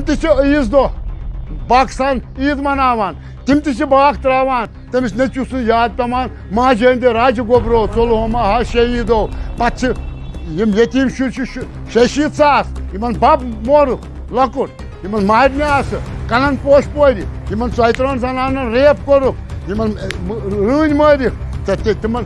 तिम ईज दो बाकसान ईद मनावान तिम बाक त्रावान तमिस नचु सु याद पेवान माज अंद राज गोबरो चोलहोमा हा शहीदो पे यतीम शुर शे शीत सास इन बब मोरुक लकुट इन मारने कनन पोश पोर इन चौतरन जनान रेप कोरुक इन रन मारिक तम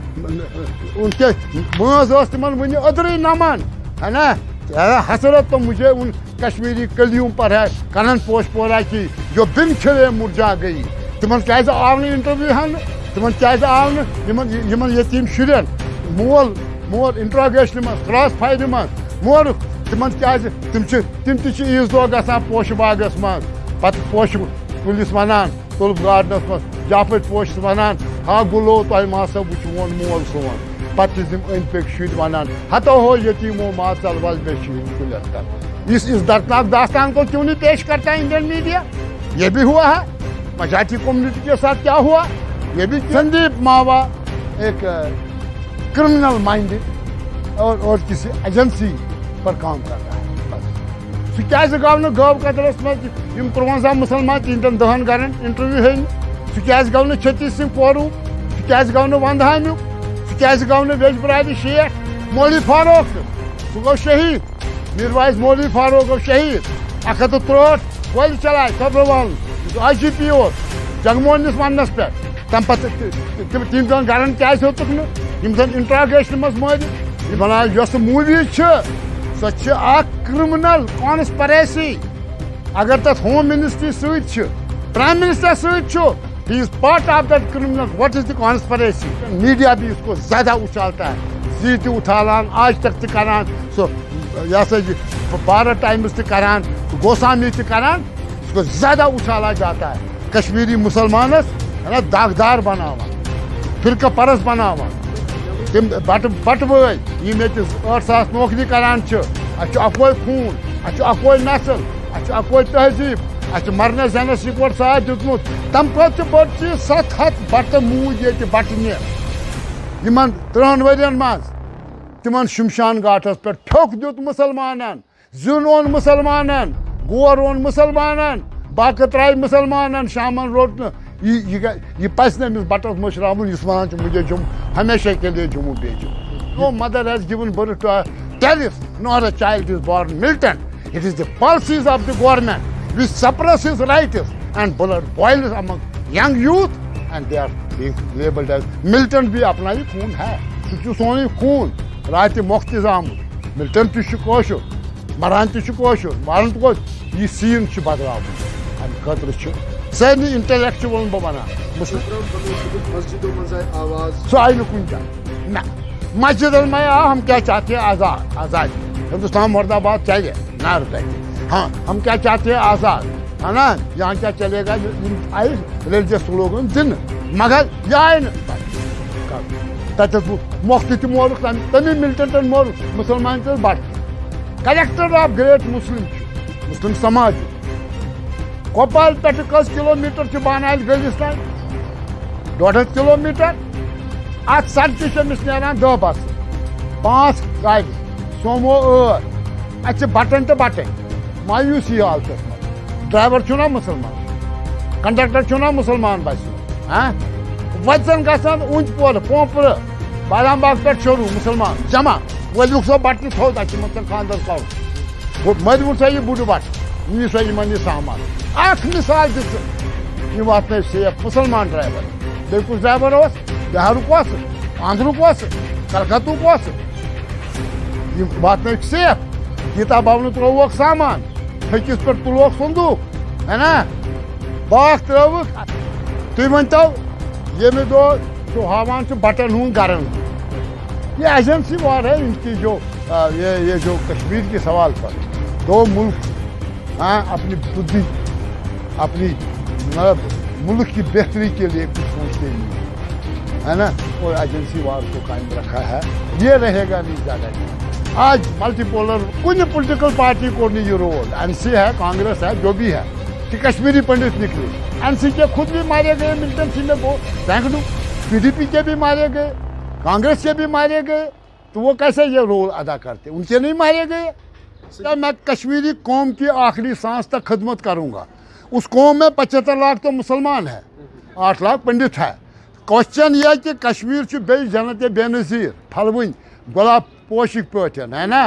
मज तम वन अदर नमान है ना हसरत तो मुझे उन कश्मीरी कलियों पर है, कनन पोश पोरा की, जो बिन खिले मुरझा गई। तिमन क्या आव इंटरव्यू हन तिमन क्या आव यतीम शुरन मोल मोल इंट्रोगेशन मज क्रॉस फायर मज मोरुक तिमन क्या तिम तिम ईज दो ग पोश बागस मज पोश कुलिस वनान तुल्फ गार्डनस मज जाफ़र पोश वनान हा गुलो तुम मासा वो मोन मोल सोन पे अंद पे शुर वनान हतो हो यतीमो मा चल वल मे कुलत कर इस इस दर्दनाक दास्तान को क्यों नहीं पेश करता इंडियन मीडिया ये भी हुआ है मजाठी कम्युनिटी के साथ क्या हुआ ये भी संदीप मावा एक क्रिमिनल माइंडेड और और किसी एजेंसी पर काम कर रहा है सह क्या गो गव कतलस मज पुरवंजा मुसलमान तिहन दहन गर इंटरव्यू है सह क्या गो छत्तीस सिंह पोरू सह क्या गो वंदहामुक सह क्या गो वेज ब्राद शेख मौली फारूक सह गो शहीद मीरवाइज मौली फारूक गो शहीद अख हथ त्रोट गोल चलाए खबर वाल आई जी पी ओर जगमोहन वनस पे तम पे तीन दन गर क्या होतुक इंट्रागेशन मज मर मूवी सह क्रिमिनल कॉन्सपरेसी अगर तथ होम मिनिस्ट्री सत प्राइम मिनिस्टर सत is part of that criminal what is the conspiracy media भी इसको ज़्यादा उछालता है। जी टी उछालान आज तक तरान सो यह भारत टाइम्स तरान गोस्वामी तरान उसको ज़्यादा उछाला जाता है। कश्मीरी मुसलमानस, है ना, दागदार बनावा फिरका परस बनावा तम बट बट यम ये सास नौकरी करान अकोय खून अकोय नसल अकोय तहजीब। अ मरने जनस रिपोर्ट साथ दुतमुत तम चीज़ सत हथ बट मूज ये बटने इन वरियन मज शमशान घाटस पे ठोक दुत मुसलमान जुन ओन मुसलमान गोर ओन मुसलमान बाक त्राय मुसलमान शामन रोट ये पस बटस मशरावन इस वन मुझे जुम हमेशा के लिए जुम्मू भेजो no mother has given birth to terrorist not a child is born militant it is the policies of the government which suppress his rights and blood boils among young youth and they are labelled as militant भी अपना ही खून है। सह सोन खून। रात मोख्त आमुत militant तशुर मरान तशुर मरन यह scene बदलाव। अमि खतर सारे इंटेलेक्चुअल बह वन सह आई कुन जाए ना। मस्जिद में आ हम क्या चाहते हैं? आज़ाद। आज़ादी। हिंदुस्तान मुर्दाबाद चाहिए। ना रुपए। हाँ हम क्या चाहते हैं? आज़ाद, है ना? यहाँ क्या चलेगा? आई रिलीजियस स्लोगन दिन मगर आए तब मोख्त तम मोरुक तमी मिलिटेंटन मोरुक मुसलमान but collector of great Muslim Muslim समाज कोपाल पे कस किलोमीटर बानाल गलिस तान डोड हथ किलोमीटर अत सड़क अमिस नान दह बस, पाँच गाड़, सोमो अत बटन तो बटन मायूसी हालत ड्राइवर छुना मुसलमान। कंडक्टर छुना मुसलमान बस वचन गसान उंच पोर पोपर बादाम बाग पे शुरू मुसलमान। जमा वलुक सो बटन थो तक खानदर कौ मजबूर सा यह बुढ़ बट, यी सा इन सामान। अख मिसाल दिख वात सेफ़ मुसलमान ड्राइवर। बे कुछ ड्राइवर बिहारुक आंध्रुक कलकत्तुक वात सेफ़ गीता भवन त्रोवक सामान। है ना बाख त्रोवक तुम वन तो ये दो जो हावान बटन हूँ गरन ये एजेंसी वार है इनकी जो आ, ये ये जो कश्मीर के सवाल पर दो मुल्क हाँ अपनी बुद्धि अपनी मतलब मुल्क की बेहतरी के लिए कुछ सोचते नहीं है ना और एजेंसी वार को कायम रखा है ये रहेगा नहीं ज़्यादा आज मल्टीपोलर कुछ पोलिटिकल पार्टी को नहीं रोल एनसी है, कांग्रेस है, जो भी है। कि कश्मीरी पंडित निकले। एनसी के खुद भी मारे गए, मिल्टन सिंह को सैकड़ों पीडीपी के भी मारे गए, कांग्रेस के भी मारे गए। तो वो कैसे ये रोल अदा करते? उनके नहीं मारे गए। क्या मैं कश्मीरी कौम की आखिरी सांस तक खदमत करूँगा। उस कौम में पचहत्तर लाख तो मुसलमान है, आठ लाख पंडित है। क्वेश्चन यह कि कश्मीर बे जनत बेनज़ीर फलवन गुलाब पोशिक पे है ना?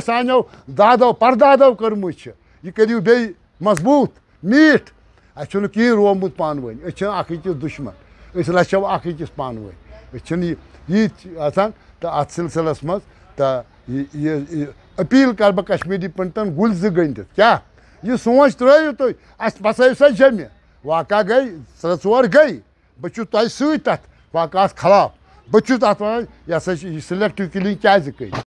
सानो दादो परदादो कर्म यह करू बे मज़बूत, मीठ। अच्छे कहें रोमुत पान वन अकिस दुश्मन। लचो अकिस पान वन यी तो अत सिलसिलस मज तो अपील कर बह कश्मीरी पंडितन गुल गंदित क्या? यह सोच त्रो तुम अस सा जमि वाक़ गई त्रे ओर गई बह तुह वाक़ खिलाफ बह तथ वन यह सिलेक्टिव किलिंग क्या गई